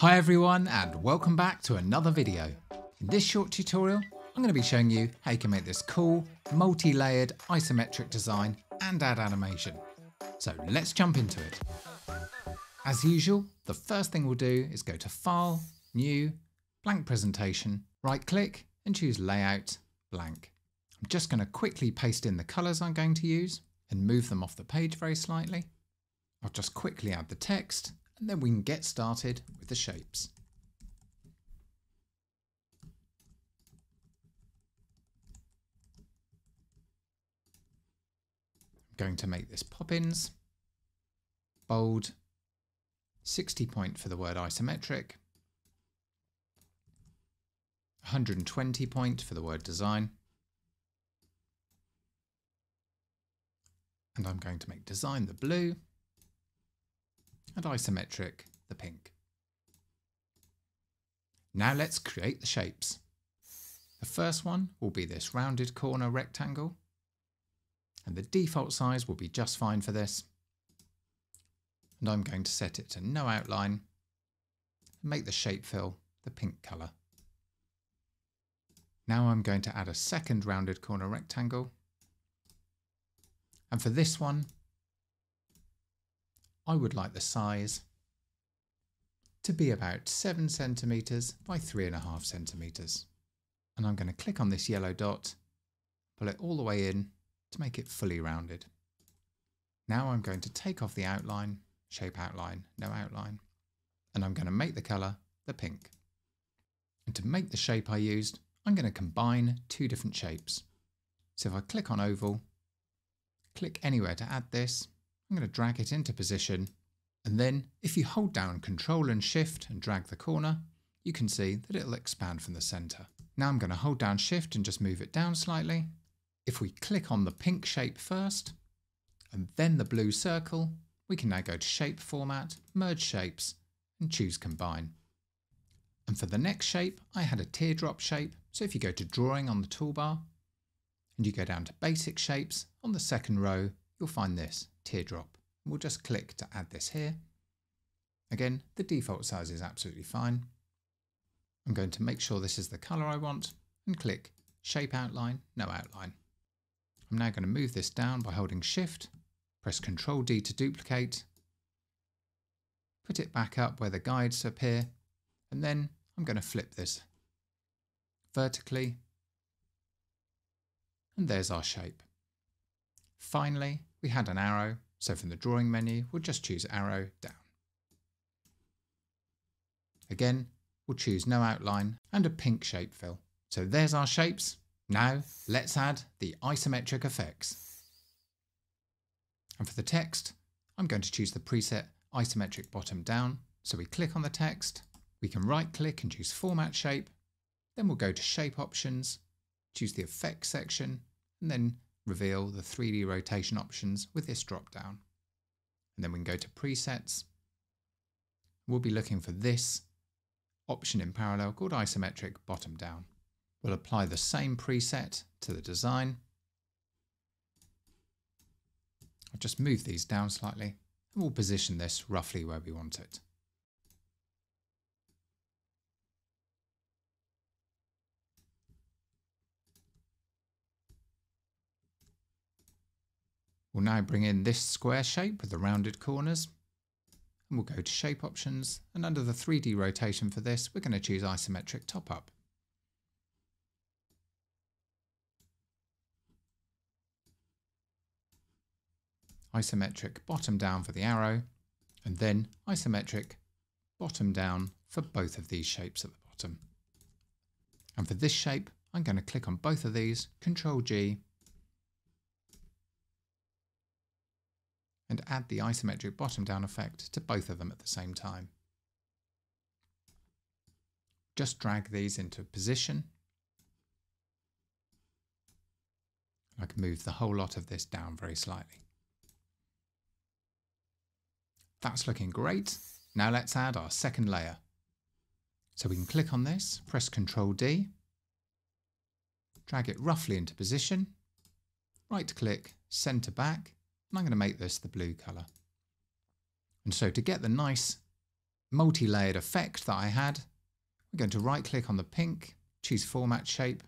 Hi everyone and welcome back to another video. In this short tutorial, I'm going to be showing you how you can make this cool, multi-layered isometric design and add animation. So let's jump into it. As usual, the first thing we'll do is go to File, New, Blank Presentation, right click and choose Layout, Blank. I'm just going to quickly paste in the colours I'm going to use and move them off the page very slightly. I'll just quickly add the text and then we can get started with the shapes. I'm going to make this Poppins, bold, 60 point for the word isometric, 120 point for the word design, and I'm going to make design the blue, and isometric the pink. Now let's create the shapes. The first one will be this rounded corner rectangle and the default size will be just fine for this. And I'm going to set it to no outline and make the shape fill the pink colour. Now I'm going to add a second rounded corner rectangle and for this one I would like the size to be about 7 centimeters by 3.5 centimeters. And I'm going to click on this yellow dot, pull it all the way in to make it fully rounded. Now I'm going to take off the outline, shape outline, no outline, and I'm going to make the colour the pink. And to make the shape I used, I'm going to combine two different shapes. So if I click on oval, click anywhere to add this, I'm going to drag it into position and then if you hold down Control and Shift and drag the corner, you can see that it'll expand from the center. Now I'm going to hold down Shift and just move it down slightly. If we click on the pink shape first and then the blue circle, we can now go to Shape Format, Merge Shapes and choose Combine. And for the next shape, I had a teardrop shape. So if you go to Drawing on the toolbar and you go down to Basic Shapes, on the second row, you'll find this, teardrop. We'll just click to add this here. Again, the default size is absolutely fine. I'm going to make sure this is the color I want and click Shape Outline, No Outline. I'm now going to move this down by holding Shift, press Ctrl D to duplicate, put it back up where the guides appear, and then I'm going to flip this vertically, and there's our shape. Finally, we had an arrow, so from the drawing menu, we'll just choose arrow down. Again, we'll choose no outline and a pink shape fill. So there's our shapes. Now let's add the isometric effects. And for the text, I'm going to choose the preset isometric bottom down. So we click on the text, we can right click and choose format shape. Then we'll go to shape options, choose the effects section, and then reveal the 3D rotation options with this drop down. And then we can go to presets. We'll be looking for this option in parallel called isometric bottom down. We'll apply the same preset to the design. I'll just move these down slightly and we'll position this roughly where we want it. We'll now bring in this square shape with the rounded corners. And we'll go to shape options and under the 3D rotation for this, we're going to choose isometric top up. Isometric bottom down for the arrow and then isometric bottom down for both of these shapes at the bottom. And for this shape, I'm going to click on both of these, Control G and add the isometric bottom down effect to both of them at the same time. Just drag these into position. I can move the whole lot of this down very slightly. That's looking great. Now let's add our second layer. So we can click on this, press Ctrl D, drag it roughly into position, right click, send to back, and I'm going to make this the blue colour. And so to get the nice multi-layered effect that I had. We're going to right click on the pink, choose format shape.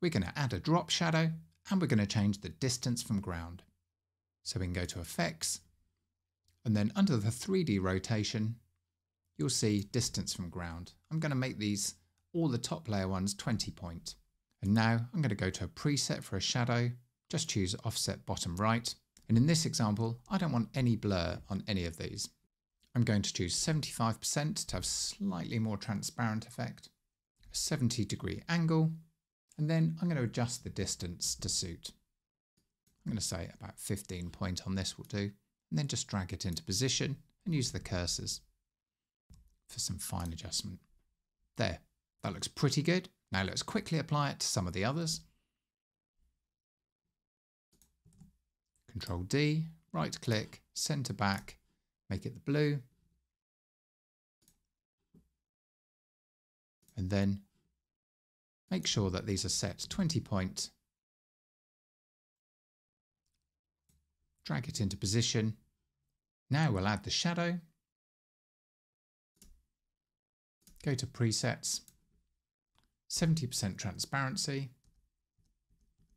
We're going to add a drop shadow and we're going to change the distance from ground. So we can go to effects and then under the 3D rotation, you'll see distance from ground. I'm going to make these all the top layer ones 20 point. And now I'm going to go to a preset for a shadow, just choose offset bottom right. And in this example, I don't want any blur on any of these. I'm going to choose 75% to have slightly more transparent effect, a 70 degree angle, and then I'm going to adjust the distance to suit. I'm going to say about 15 point on this will do, and then just drag it into position and use the cursors for some fine adjustment. There, that looks pretty good. Now let's quickly apply it to some of the others. Control D, right click, send to back, make it the blue. And then make sure that these are set 20 point. Drag it into position. Now we'll add the shadow. Go to presets, 70% transparency,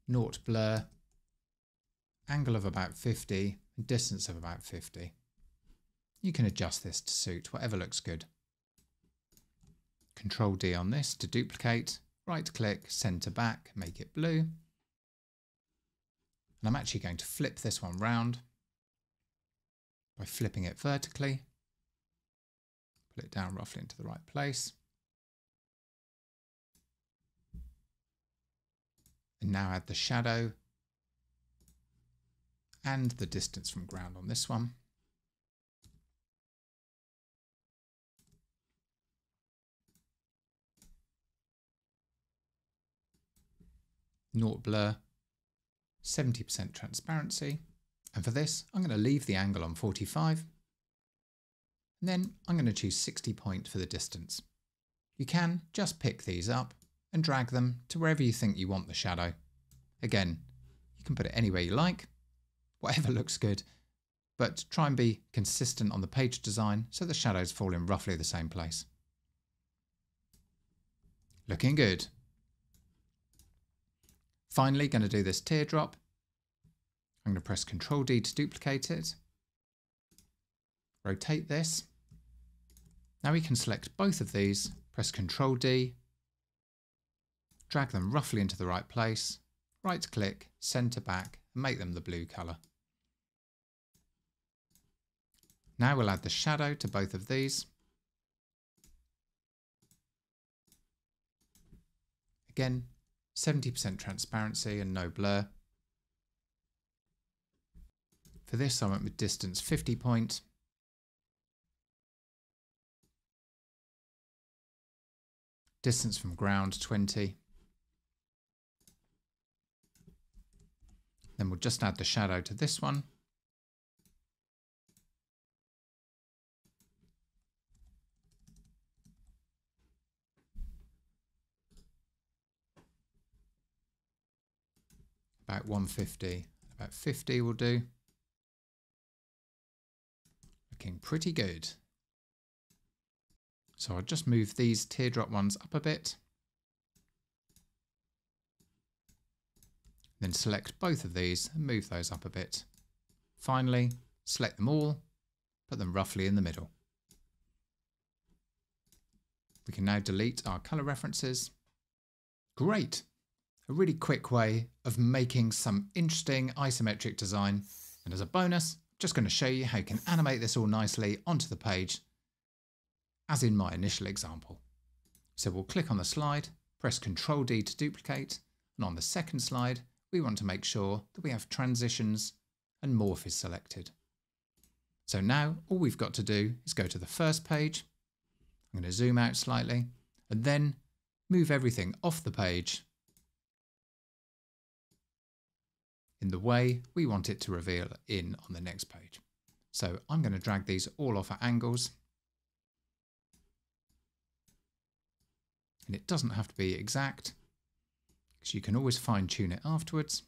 naught blur, angle of about 50, and distance of about 50. You can adjust this to suit whatever looks good. Control D on this to duplicate, right click, send to back, make it blue. And I'm actually going to flip this one round by flipping it vertically. Put it down roughly into the right place. And now add the shadow and the distance from ground on this one. naught blur, 70% transparency. And for this, I'm going to leave the angle on 45. And then I'm going to choose 60 point for the distance. You can just pick these up and drag them to wherever you think you want the shadow. Again, you can put it anywhere you like, whatever looks good, but try and be consistent on the page design so the shadows fall in roughly the same place. Looking good. Finally, going to do this teardrop. I'm going to press Ctrl D to duplicate it. Rotate this. Now we can select both of these, press Ctrl D, drag them roughly into the right place, right click, send to back, make them the blue colour. Now we'll add the shadow to both of these. Again, 70% transparency and no blur. For this I went with distance 50 point. Distance from ground 20. Then we'll just add the shadow to this one. about 150. About 50 will do. Looking pretty good. So I'll just move these teardrop ones up a bit. Then select both of these and move those up a bit. Finally, select them all, put them roughly in the middle. We can now delete our colour references. Great! a really quick way of making some interesting isometric design. And as a bonus, just going to show you how you can animate this all nicely onto the page, as in my initial example. So we'll click on the slide, press Ctrl D to duplicate, and on the second slide, we want to make sure that we have transitions and morph is selected. So now all we've got to do is go to the first page. I'm going to zoom out slightly and then move everything off the page in the way we want it to reveal in on the next page. So I'm going to drag these all off at angles. And it doesn't have to be exact because you can always fine tune it afterwards.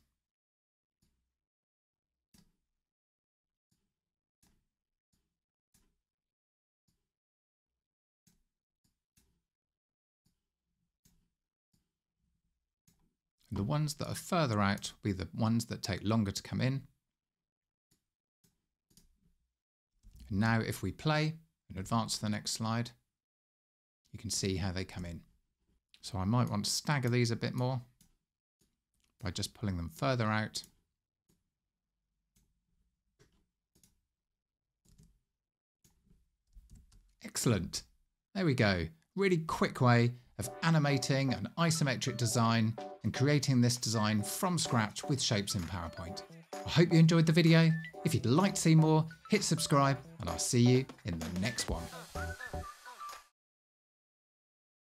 The ones that are further out will be the ones that take longer to come in. And now if we play and advance to the next slide, you can see how they come in. So I might want to stagger these a bit more by just pulling them further out. Excellent. There we go. Really quick way of animating an isometric design and creating this design from scratch with shapes in PowerPoint. I hope you enjoyed the video. If you'd like to see more, hit subscribe and I'll see you in the next one.